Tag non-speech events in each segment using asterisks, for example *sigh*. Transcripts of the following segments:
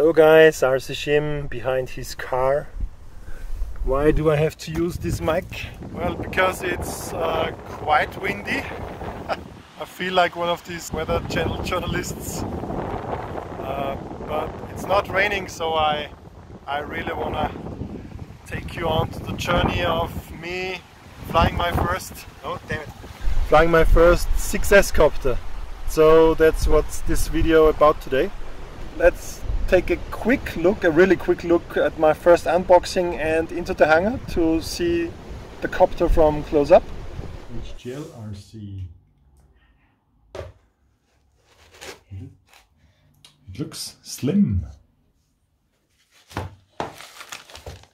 Hello guys, RCSchim behind his car. Why do I have to use this mic? Well, because it's uh, quite windy. *laughs* I feel like one of these weather channel journalists. Uh, but it's not raining, so I, I really want to take you on to the journey of me flying my first, oh damn it, flying my first 6S copter. So that's what this video about today. Let's take a quick look, a really quick look at my first unboxing and into the hangar to see the copter from close up. HGL RC. Hmm? It looks slim.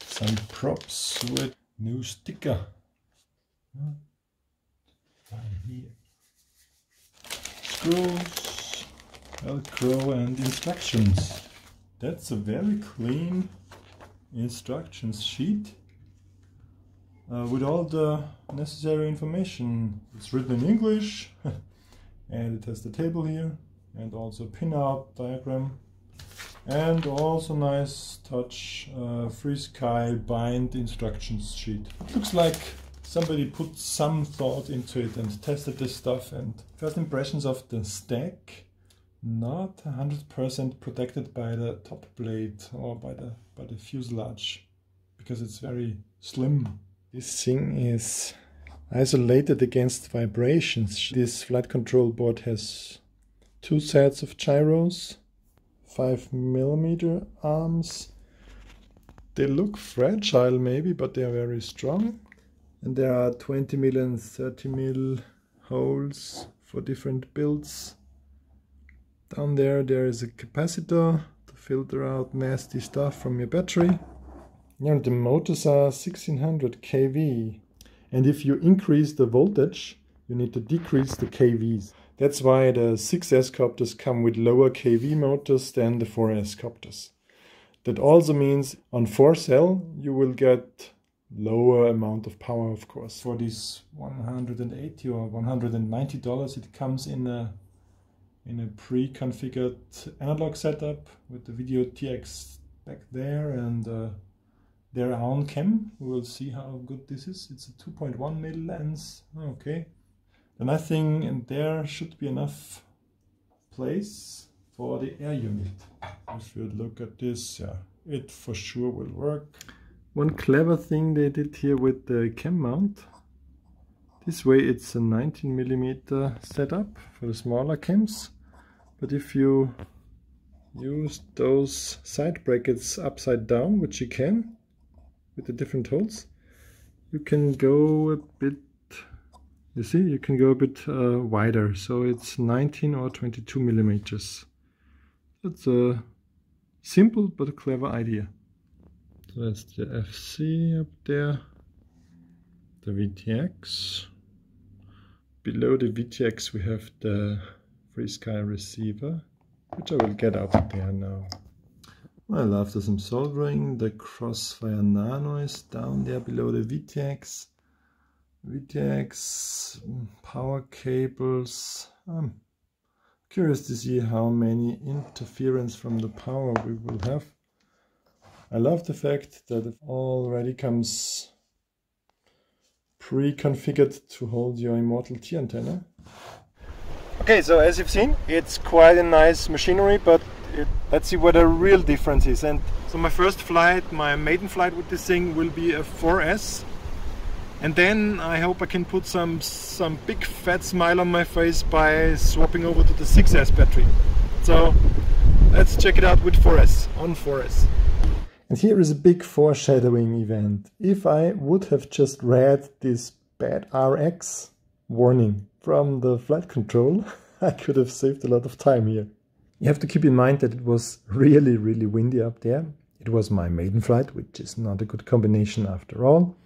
Some props with new sticker. Screws, Velcro and instructions. That's a very clean instructions sheet uh, with all the necessary information. It's written in English *laughs* and it has the table here and also pin-out diagram and also nice touch uh, sky bind instructions sheet. It looks like somebody put some thought into it and tested this stuff and first impressions of the stack not 100% protected by the top plate or by the by the fuselage because it's very slim. This thing is isolated against vibrations. This flight control board has two sets of gyros, 5 millimeter arms. They look fragile maybe, but they are very strong. And there are 20 mil and 30 mil holes for different builds. Down there, there is a capacitor to filter out nasty stuff from your battery. And the motors are 1600 kV. And if you increase the voltage, you need to decrease the kVs. That's why the 6S copters come with lower kV motors than the 4S copters. That also means on 4 cell you will get lower amount of power of course. For these 180 or 190 dollars it comes in a in a pre-configured analog setup with the video TX back there and uh, their own cam. We will see how good this is. It's a 2.1 mil lens. Okay. The I think and there should be enough place for the air unit. If you look at this, yeah, it for sure will work. One clever thing they did here with the cam mount. This way it's a 19 millimeter setup for the smaller cams but if you use those side brackets upside down, which you can with the different holes, you can go a bit, you see, you can go a bit uh, wider. So it's 19 or 22 millimeters. That's a simple but a clever idea. So that's the FC up there, the VTX. Below the VTX we have the FrSky receiver, which I will get out of there now. Well, after some soldering, the Crossfire Nano is down there below the VTX. VTX power cables. I'm curious to see how many interference from the power we will have. I love the fact that it already comes pre-configured to hold your Immortal T antenna. Okay, so as you've seen, it's quite a nice machinery, but it, let's see what the real difference is. And so my first flight, my maiden flight with this thing will be a 4S. And then I hope I can put some some big fat smile on my face by swapping over to the 6S battery. So let's check it out with 4S, on 4S. And here is a big foreshadowing event. If I would have just read this bad RX warning from the flight control, *laughs* I could have saved a lot of time here. You have to keep in mind that it was really, really windy up there. It was my maiden flight, which is not a good combination after all.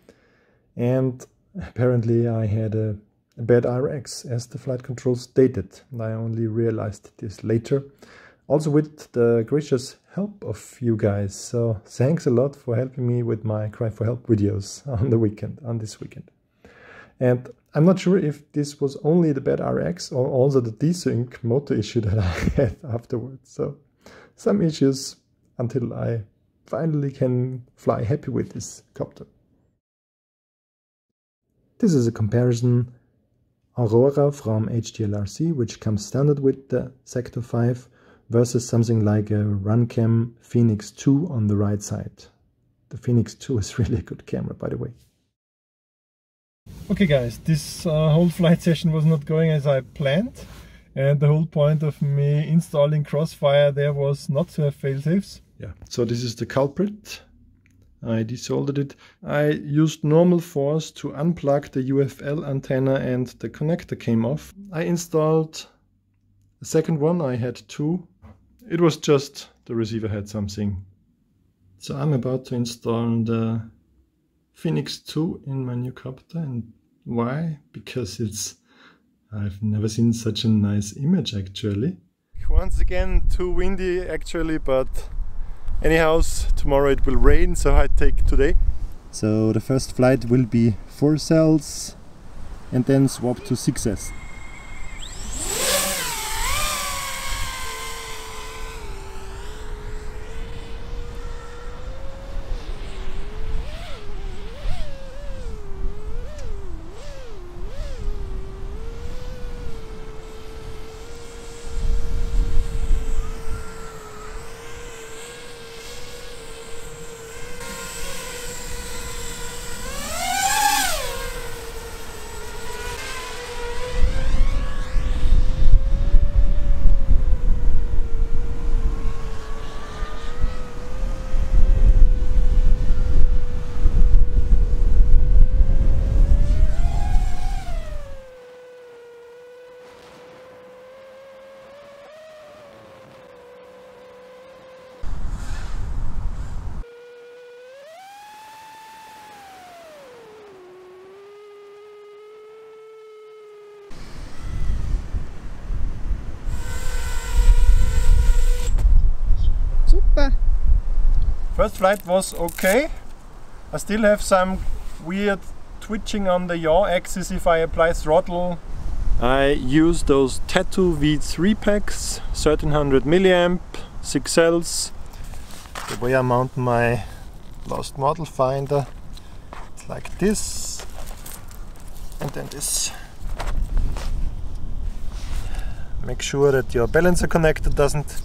And apparently I had a, a bad RX, as the flight control stated. And I only realized this later. Also with the gracious help of you guys. So thanks a lot for helping me with my cry for help videos *laughs* on the weekend, on this weekend. And I'm not sure if this was only the bad RX or also the desync motor issue that *laughs* I had afterwards. So some issues until I finally can fly happy with this copter. This is a comparison Aurora from HGLRC, which comes standard with the Sector 5, versus something like a Runcam Phoenix 2 on the right side. The Phoenix 2 is *laughs* really a good camera, by the way. Okay guys, this uh, whole flight session was not going as I planned. And the whole point of me installing Crossfire there was not to have failsafes. Yeah, so this is the culprit. I desoldered it. I used normal force to unplug the UFL antenna and the connector came off. I installed the second one, I had two. It was just the receiver had something. So I'm about to install the Phoenix 2 in my new copter and why? Because it's I've never seen such a nice image actually. Once again too windy actually but Anyhow, tomorrow it will rain, so I take today. So the first flight will be 4 cells and then swap to 6S. First flight was okay. I still have some weird twitching on the yaw axis if I apply throttle. I use those Tattu V3 packs, 1300 milliamp, 6 cells. The way I mount my lost model finder, it's like this, and then this. Make sure that your balancer connector doesn't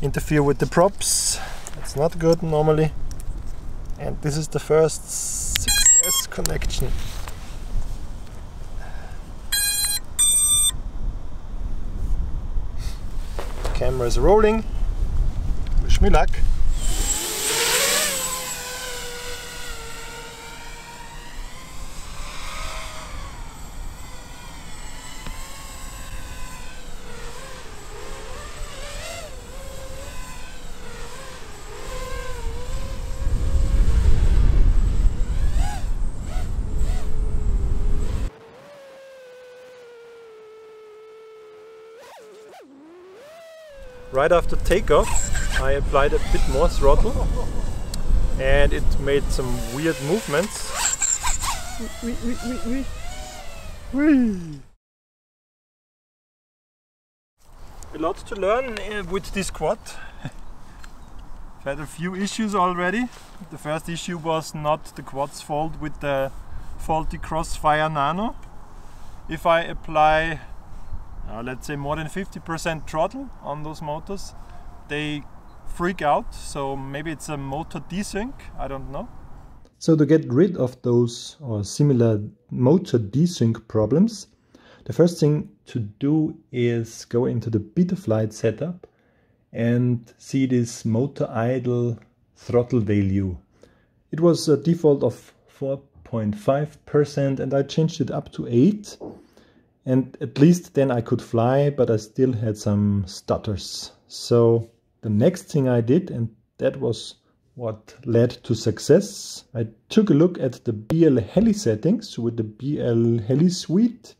interfere with the props it's not good normally. And this is the first 6S connection. Camera is rolling. Wish me luck right after takeoff I applied a bit more throttle and it made some weird movements. A lot to learn uh, with this quad. I've *laughs* had a few issues already. The first issue was not the quad's fault with the faulty Crossfire Nano. If I apply uh, let's say more than 50% throttle on those motors, they freak out. So maybe it's a motor desync, I don't know. So to get rid of those or similar motor desync problems, the first thing to do is go into the Betaflight setup and see this motor idle throttle value. It was a default of 4.5% and I changed it up to 8 and at least then I could fly, but I still had some stutters. So the next thing I did, and that was what led to success, I took a look at the BL Heli settings with the BL Heli suite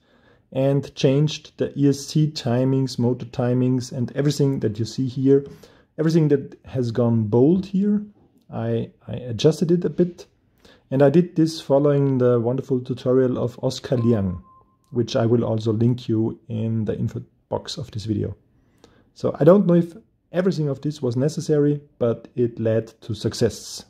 and changed the ESC timings, motor timings, and everything that you see here. Everything that has gone bold here, I, I adjusted it a bit. And I did this following the wonderful tutorial of Oscar Liang which I will also link you in the info box of this video. So I don't know if everything of this was necessary, but it led to success.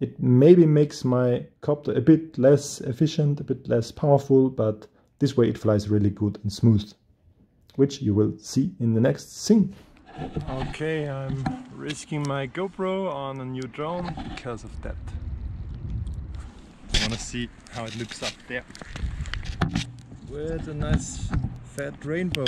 It maybe makes my copter a bit less efficient, a bit less powerful, but this way it flies really good and smooth, which you will see in the next scene. Okay, I'm risking my GoPro on a new drone because of that. I want to see how it looks up there. With a nice fat rainbow.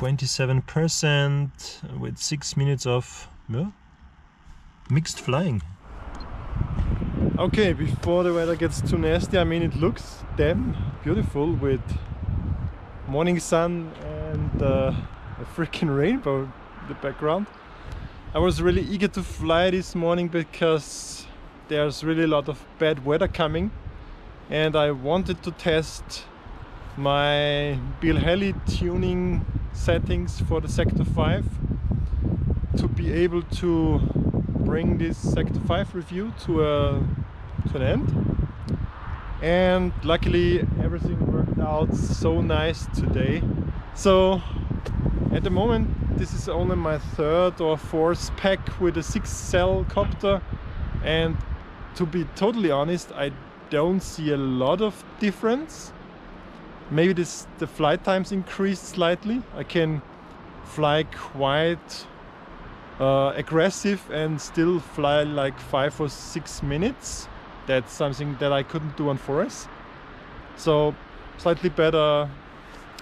27% with 6 minutes of mixed flying. Okay, before the weather gets too nasty, I mean it looks damn beautiful with morning sun and uh, a freaking *laughs* rainbow in the background. I was really eager to fly this morning because there's really a lot of bad weather coming and I wanted to test my BL Heli tuning settings for the Sector 5 to be able to bring this Sector 5 review to, a, to an end. And luckily everything worked out so nice today. So at the moment this is only my third or fourth pack with a six cell copter. And to be totally honest I don't see a lot of difference maybe this the flight times increased slightly I can fly quite uh, aggressive and still fly like five or six minutes that's something that I couldn't do on 4S. so slightly better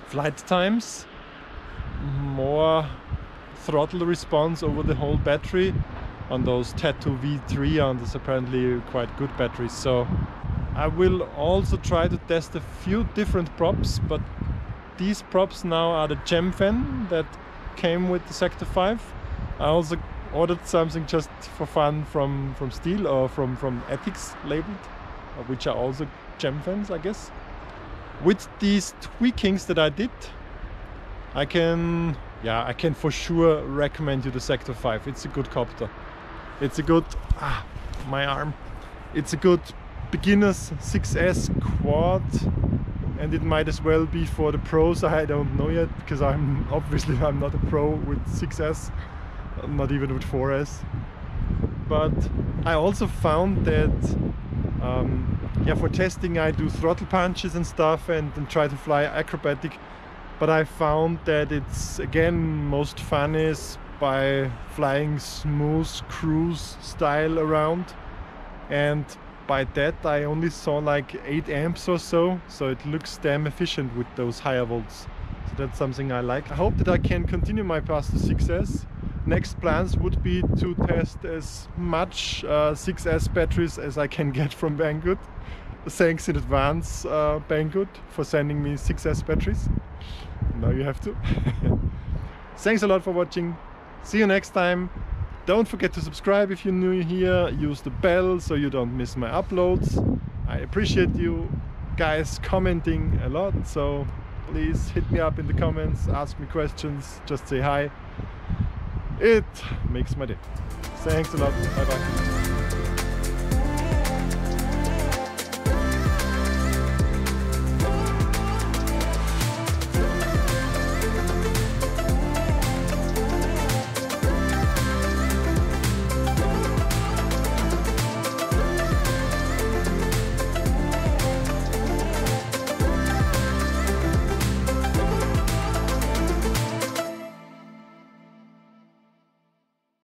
flight times more throttle response over the whole battery on those Tattu V3 on this apparently quite good batteries so I will also try to test a few different props, but these props now are the Gemfan that came with the Sector 5. I also ordered something just for fun from, from Steele or from, from Ethix labeled, uh, which are also Gemfans, I guess. With these tweakings that I did, I can, yeah, I can for sure recommend you the Sector 5. It's a good copter. It's a good, ah, my arm. It's a good beginners 6S quad and it might as well be for the pros. I don't know yet because I'm *laughs* obviously I'm not a pro with 6S not even with 4S but I also found that Um, yeah, for testing I do throttle punches and stuff and, and try to fly acrobatic. But I found that it's again most fun is by flying smooth cruise style around. And by that I only saw like 8 amps or so so it looks damn efficient with those higher volts so that's something I like. I hope that I can continue my path to 6S. Next plans would be to test as much uh, 6S batteries as I can get from Banggood. Thanks in advance uh, Banggood for sending me 6S batteries. Now you have to. *laughs* Thanks a lot for watching. See you next time. Don't forget to subscribe if you're new here. Use the bell so you don't miss my uploads. I appreciate you guys commenting a lot. So please hit me up in the comments, ask me questions, just say hi. It makes my day. Thanks a lot. Bye bye.